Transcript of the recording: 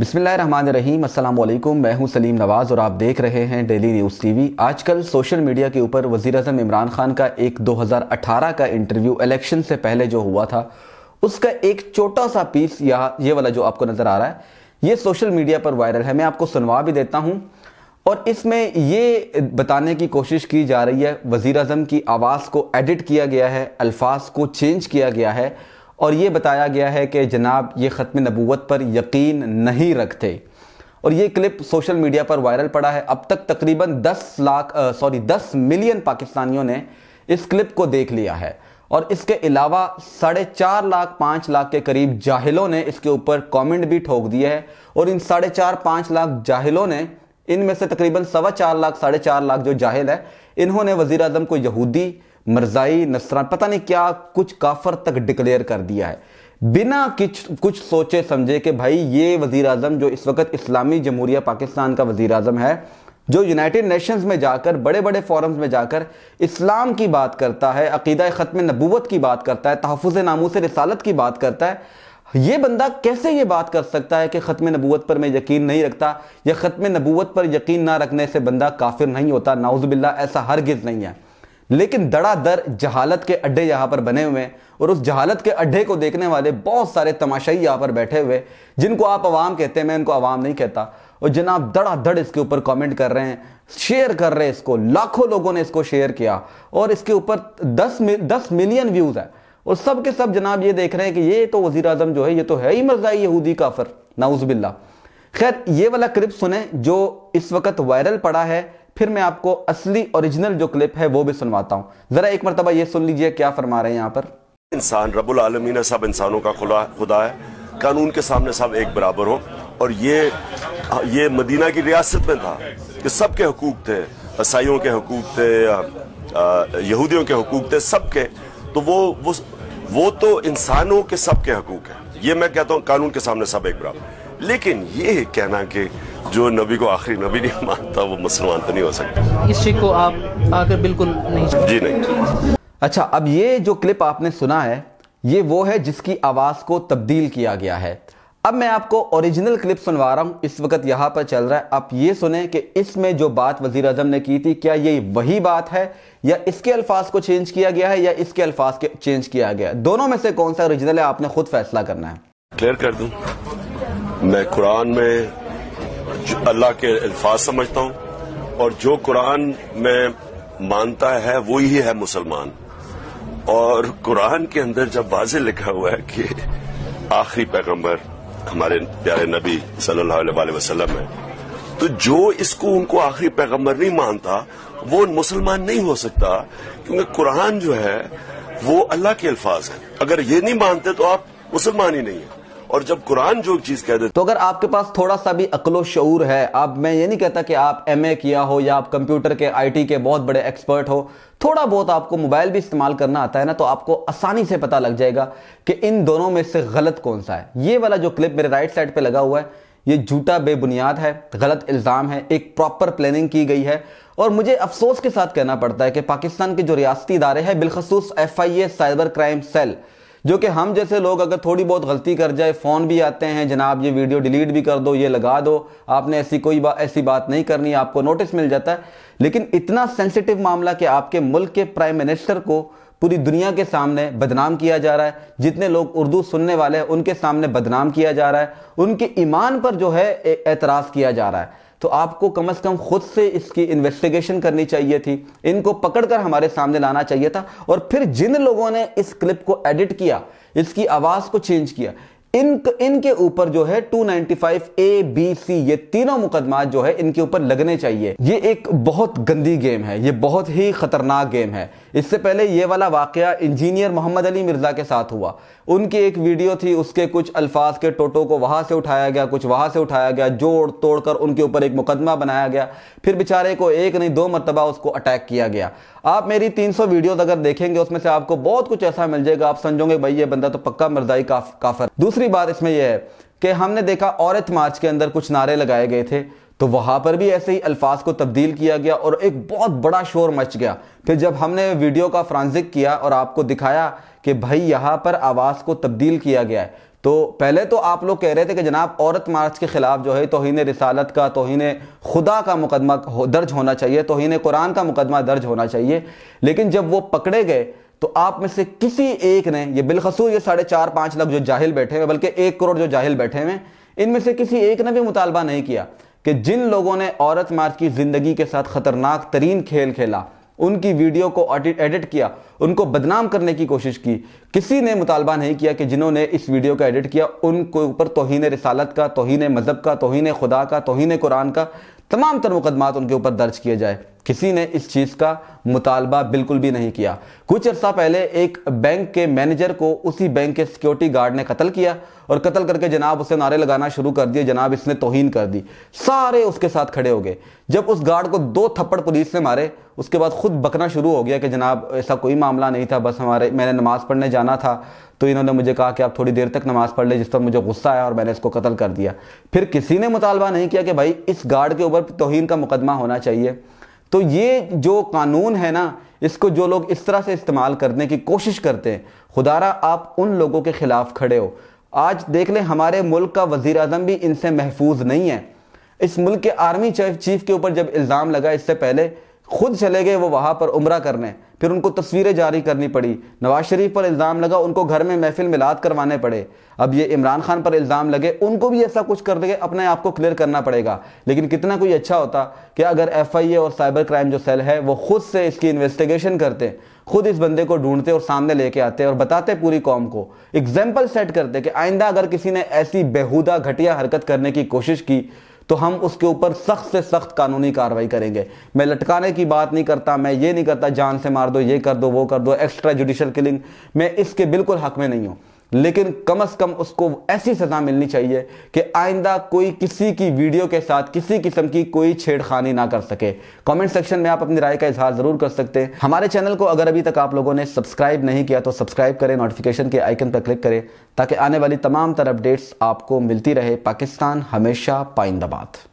अस्सलाम वालेकुम मैं हूँ सलीम नवाज़ और आप देख रहे हैं डेली न्यूज़ टीवी। आजकल सोशल मीडिया के ऊपर वज़ी अजम इमरान खान का एक 2018 का इंटरव्यू इलेक्शन से पहले जो हुआ था, उसका एक छोटा सा पीस यहाँ, ये वाला जो आपको नज़र आ रहा है, ये सोशल मीडिया पर वायरल है। मैं आपको सुनवा भी देता हूँ और इसमें ये बताने की कोशिश की जा रही है वज़ी अजम की आवाज़ को एडिट किया गया है, अल्फाज को चेंज किया गया है और ये बताया गया है कि जनाब, ये ख़त्म नबूत पर यकीन नहीं रखते। और ये क्लिप सोशल मीडिया पर वायरल पड़ा है। अब तक तकरीबन 10 लाख सॉरी 10 मिलियन पाकिस्तानियों ने इस क्लिप को देख लिया है। और इसके अलावा साढ़े चार लाख, पाँच लाख के करीब जाहिलों ने इसके ऊपर कमेंट भी ठोक दिए है। और इन साढ़े चार, पाँच लाख जाहिलों ने, इनमें से तकरीबन सवा चार लाख, साढ़े चार लाख जो जाहिल है, इन्होंने वज़ीर अजम को यहूदी मरजाई नसरान, पता नहीं क्या कुछ काफर तक डिक्लेयर कर दिया है। बिना कुछ कुछ सोचे समझे कि भाई, ये वज़ीर अजम जो इस वक्त इस्लामी जमहूरिया पाकिस्तान का वज़ीर अजम है, जो यूनाइटेड नेशंस में जाकर बड़े बड़े फॉरम्स में जाकर इस्लाम की बात करता है, अकीदा ख़त्म नबूवत की बात करता है तहफ़ नामूस रिसालत की बात करता है, ये बंदा कैसे ये बात कर सकता है कि ख़त्म नबूवत पर मैं यकीन नहीं रखता, या ख़त्म नबूवत पर यकीन ना रखने से बंदा काफिर नहीं होता? नाउजबिल्ला ऐसा हरगिज़ नहीं है। लेकिन दड़ादर जहालत के अड्डे यहाँ पर बने हुए हैं और उस जहालत के अड्डे को देखने वाले बहुत सारे तमाशाई यहाँ पर बैठे हुए जिनको आप अवाम कहते हैं, मैं इनको अवाम नहीं कहता। और जनाब दड़ादड़ इसके ऊपर कमेंट कर रहे हैं शेयर कर रहे हैं इसको, लाखों लोगों ने इसको शेयर किया और इसके ऊपर दस दस मिलियन व्यूज़ है। और सब के सब जनाब ये देख रहे हैं कि ये तो वज़ीर आज़म जो है, ये तो है ही मरजाई यहूदी काफर नाउजबिल्ला खैर, ये वाला क्लिप सुने जो इस वक्त वायरल पड़ा है फिर मैं आपको असली ओरिजिनल जो क्लिप है, वो भी सुनवाता हूँ। जरा एक मरतबा ये सुन लीजिए क्या फरमा रहे हैं यहाँ पर। इंसान रबुल आलमीन सब इंसानों का खुदा खुदा है। कानून के सामने सब एक बराबर हो। और ये ये मदीना की रियासत में था कि सबके हकूक थे, ईसाइयों के हकूक थे यहूदियों के हकूक थे, सबके। तो वो वो वो तो इंसानों के सबके हकूक है। ये मैं कहता हूँ, कानून के सामने सब एक बराबर। लेकिन ये कहना कि जो नबी को आखिरी नबी नहीं मानता वो मुसलमान तो नहीं हो सकता। इस शिक को आप आकर बिल्कुल नहीं जी नहीं। अच्छा अब ये जो क्लिप आपने सुना है ये वो है जिसकी आवाज़ को तब्दील किया गया है। अब मैं आपको ओरिजिनल क्लिप सुनवा रहा हूँ। इस वक्त यहाँ पर चल रहा है। आप ये सुने कि इसमें जो बात वज़ीर अजम ने की थी क्या ये वही बात है या इसके अल्फाज को चेंज किया गया है या इसके अल्फाज के चेंज किया गया है? दोनों में से कौन सा ओरिजिनल है आपने खुद फैसला करना है। क्लियर कर दूँ? मैं कुरान में अल्लाह के अल्फाज समझता हूँ और जो कुरान में मानता है, वो ही है मुसलमान। और कुरान के अंदर जब वाज लिखा हुआ है कि आखिरी पैगंबर हमारे प्यारे नबी सल्लल्लाहु अलैहि वसल्लम है तो जो इसको उनको आखिरी पैगंबर नहीं मानता, वो मुसलमान नहीं हो सकता, क्योंकि कुरान जो है, वो अल्लाह के अल्फाज है। अगर ये नहीं मानते तो आप मुसलमान ही नहीं है। और जब कुरान जो चीज़ कह दे तो अगर आपके पास थोड़ा सा भी अकलो शूर है, आप मैं ये नहीं कहता कि आप एमए किया हो या आप कंप्यूटर के आईटी के बहुत बड़े एक्सपर्ट हो, थोड़ा बहुत आपको मोबाइल भी इस्तेमाल करना आता है ना तो आपको आसानी से पता लग जाएगा कि इन दोनों में से गलत कौन सा है। ये वाला जो क्लिप मेरे राइट साइड पे लगा हुआ है, ये झूठा बेबुनियाद है, गलत इल्ज़ाम है, एक प्रॉपर प्लानिंग की गई है, और मुझे अफसोस के साथ कहना पड़ता है कि पाकिस्तान के जो रियाती इदारे हैं, बिलखसूस F I A cyber crime cell जो कि हम जैसे लोग अगर थोड़ी बहुत गलती कर जाए फ़ोन भी आते हैं जनाब ये वीडियो डिलीट भी कर दो ये लगा दो आपने ऐसी कोई बा, ऐसी बात नहीं करनी आपको नोटिस मिल जाता है। लेकिन इतना सेंसिटिव मामला कि आपके मुल्क के प्राइम मिनिस्टर को पूरी दुनिया के सामने बदनाम किया जा रहा है। जितने लोग उर्दू सुनने वाले हैं उनके सामने बदनाम किया जा रहा है। उनके ईमान पर जो है एतराज़ किया जा रहा है। तो आपको कम से कम खुद से इसकी इन्वेस्टिगेशन करनी चाहिए थी। इनको पकड़कर हमारे सामने लाना चाहिए था। और फिर जिन लोगों ने इस क्लिप को एडिट किया, इसकी आवाज़ को चेंज किया इन इनके ऊपर जो है 295 ए बी सी ये तीनों मुकदमा जो है इनके ऊपर लगने चाहिए। ये एक बहुत गंदी गेम है ये बहुत ही खतरनाक गेम है। इससे पहले ये वाला वाकया इंजीनियर मोहम्मद अली मिर्ज़ा के साथ हुआ। उनकी एक वीडियो थी उसके कुछ अल्फाज के टोटो को वहाँ से उठाया गया कुछ वहाँ से उठाया गया जोड़ तोड़कर उनके ऊपर एक मुकदमा बनाया गया। फिर बेचारे को एक नहीं दो मरतबा उसको अटैक किया गया। आप मेरी 300 वीडियोस अगर देखेंगे उसमें से आपको बहुत कुछ ऐसा मिल जाएगा। आप समझोगे भाई ये बंदा तो पक्का मर्दाई काफ, काफर दूसरी बात इसमें यह है कि हमने देखा औरत मार्च के अंदर कुछ नारे लगाए गए थे तो वहाँ पर भी ऐसे ही अल्फाज को तब्दील किया गया और एक बहुत बड़ा शोर मच गया। फिर जब हमने वीडियो का फ्रांसिक किया और आपको दिखाया कि भाई यहाँ पर आवाज़ को तब्दील किया गया है तो पहले तो आप लोग कह रहे थे कि जनाब औरत मार्च के खिलाफ जो है तोहन रिसालत का तोहन खुदा का मुकदमा दर्ज होना चाहिए तोहन कुरान का मुकदमा दर्ज होना चाहिए। लेकिन जब वो पकड़े गए तो आप में से किसी एक ने, ये बिलखसूर ये साढ़े चार, पाँच लाख जो जाहिल बैठे हुए बल्कि एक करोड़ जो जाहिल बैठे हुए इनमें से किसी एक ने भी मुतालबा नहीं किया कि जिन लोगों ने औरत मार्च की ज़िंदगी के साथ खतरनाक तरीन खेल खेला, उनकी वीडियो को एडिट किया, उनको बदनाम करने की कोशिश की, किसी ने मुतालबा नहीं किया कि जिन्होंने इस वीडियो का एडिट किया, उनके ऊपर तोहन रिसालत का, तोहन मज़हब का, तोहन खुदा का, तोहन कुरान का तमाम तर मुकदमात उनके ऊपर दर्ज किए जाए। किसी ने इस चीज़ का मुतालबा बिल्कुल भी नहीं किया। कुछ अर्सा पहले एक बैंक के मैनेजर को उसी बैंक के सिक्योरिटी गार्ड ने कत्ल किया और कत्ल करके जनाब उसे नारे लगाना शुरू कर दिए। जनाब इसने तोहन कर दी। सारे उसके साथ खड़े हो गए। जब उस गार्ड को दो थप्पड़ पुलिस ने मारे, उसके बाद खुद बकना शुरू हो गया कि जनाब ऐसा कोई मामला नहीं था, बस हमारे, मैंने नमाज़ पढ़ने जाना था। तो इन्होंने मुझे कहा कि आप थोड़ी देर तक नमाज़ पढ़ ले, जिस पर मुझे गुस्सा आया और मैंने इसको कत्ल कर दिया। फिर किसी ने मुतालबा नहीं किया कि भाई इस गार्ड के ऊपर तोहन का मुकदमा होना चाहिए। तो ये जो कानून है ना, इसको जो लोग इस तरह से इस्तेमाल करने की कोशिश करते हैं, खुदारा, आप उन लोगों के खिलाफ खड़े हो। आज देख लें, हमारे मुल्क का वज़ी अजम भी इनसे महफूज नहीं है। इस मुल्क के आर्मी चीफ के ऊपर जब इल्ज़ाम लगा, इससे पहले खुद चले गए, वो वहाँ पर उम्र करने। फिर उनको तस्वीरें जारी करनी पड़ी। नवाज़ शरीफ पर इल्ज़ाम लगा, उनको घर में महफिल मिलाद करवाने पड़े। अब ये इमरान खान पर इल्ज़ाम लगे, उनको भी ऐसा कुछ कर देंगे, अपने आप को क्लियर करना पड़ेगा। लेकिन कितना कोई अच्छा होता कि अगर एफ़ आई ए और साइबर क्राइम जो सेल है, वो खुद से इसकी इन्वेस्टिगेशन करते, खुद इस बंदे को ढूंढते और सामने लेके आते और बताते पूरी कौम को। एग्ज़ाम्पल सेट करते कि आइंदा अगर किसी ने ऐसी बेहुदा घटिया हरकत करने की कोशिश की तो हम उसके ऊपर सख्त से सख्त कानूनी कार्रवाई करेंगे। मैं लटकाने की बात नहीं करता, मैं ये नहीं करता, जान से मार दो, ये कर दो, वो कर दो एक्स्ट्रा जुडिशल किलिंग मैं इसके बिल्कुल हक में नहीं हूँ। लेकिन कम अज कम उसको ऐसी सजा मिलनी चाहिए कि आइंदा कोई किसी की वीडियो के साथ, किसी किस्म की कोई छेड़खानी ना कर सके। कमेंट सेक्शन में आप अपनी राय का इजहार ज़रूर कर सकते हैं। हमारे चैनल को अगर अभी तक आप लोगों ने सब्सक्राइब नहीं किया तो सब्सक्राइब करें, नोटिफिकेशन के आइकन पर क्लिक करें, ताकि आने वाली तमाम तर अपडेट्स आपको मिलती रहे। पाकिस्तान हमेशा पाइंदाबाद